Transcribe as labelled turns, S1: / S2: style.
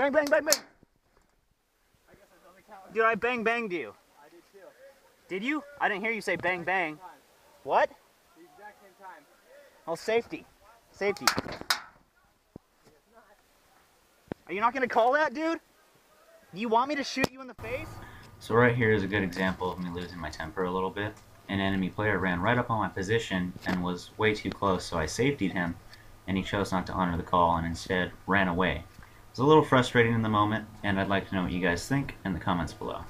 S1: Bang, bang, bang, bang. Dude, I bang banged you.
S2: I did too.
S1: Did you? I didn't hear you say bang bang. What?
S2: The exact same time.
S1: Oh, safety. Safety. Are you not gonna call that, dude? Do you want me to shoot you in the face?
S3: So right here is a good example of me losing my temper a little bit. An enemy player ran right up on my position and was way too close, so I safetied him, and he chose not to honor the call and instead ran away. It was a little frustrating in the moment, and I'd like to know what you guys think in the comments below.